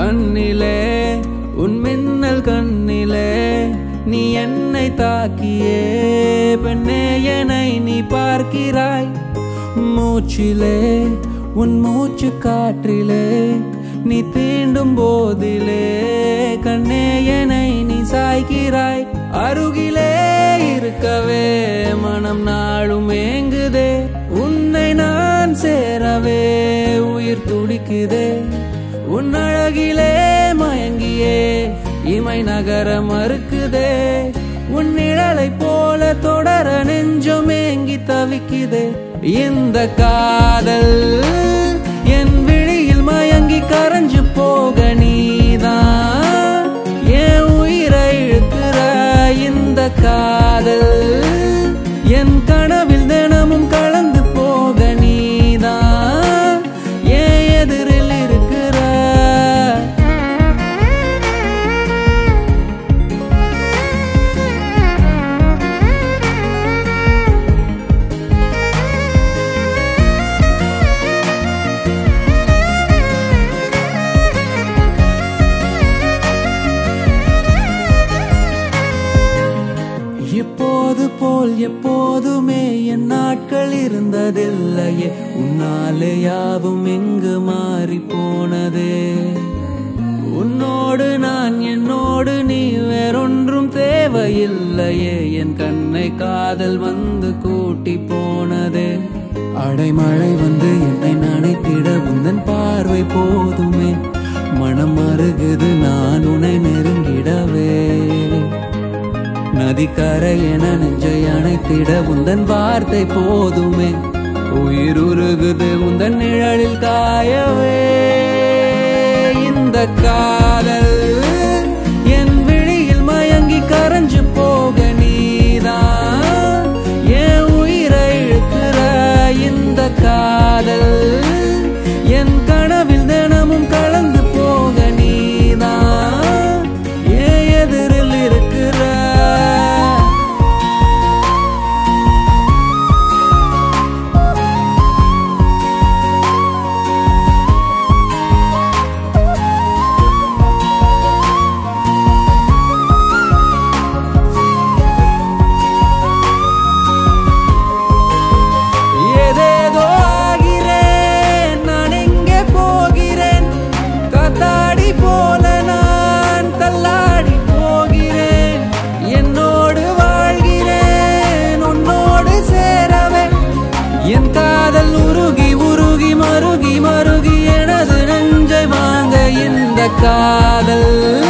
கண்ணிலே உன் மின்னல் கண்ணிலே நீ என்னை தாக்கியே. பெண்ணே என்னை நீ பார்க்கிறாய். மூச்சிலே உன் மூச்சு காற்றிலே நீ தீண்டும் போதிலே. கண்ணே என்னை நீ சாய்கிறாய் அருகிலே இருக்கவே மனம் நாளும் ஏங்குதே. உன்னை நான் சேரவே உயிர் துடிக்குதே. உன் அழகிலே மயங்கியே இமை நகர மறுக்குதே உன் நிழலை போல தொடர நெஞ்சம் ஏங்கி தவிக்குதே. இந்த காதல் என் விழியில் மயங்கி கரைஞ்சு போக நீ எப்போதுமே என் நாட்கள் இருந்ததில்லையே. உன்னாலே யாவும் எங்கு மாறி போனதே. உன்னோடு நான் என்னோடு நீ வேறொன்றும் தேவையில்லையே. என் கண்ணை காதல் வந்து கூட்டி போனதே. அடைமழை வந்து என்னை நனைத்திட உந்தன் பார்வை போதுமே. மனம் அருகுது நதிக்கரை என நெஞ்சை அணைத்திட உந்தன் வார்த்தை போதுமே. உயிர் உருகுது உந்தன் நிழலில் காயவே. இந்த கா காதல்.